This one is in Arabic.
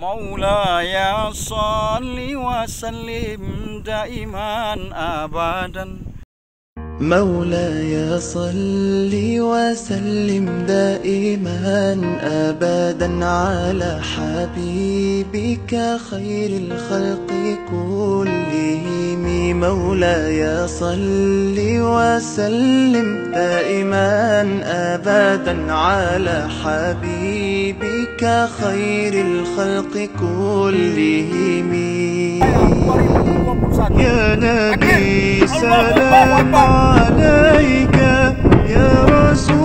مولاي صل وسلم دائما أبدا. مولاي صل وسلم دائما ابدا على حبيبك خير الخلق كلهم. مولاي صل وسلم دائما أبدا على حبيبك خير الخلق كلهم. يا نبي سلام عليك. يا رسول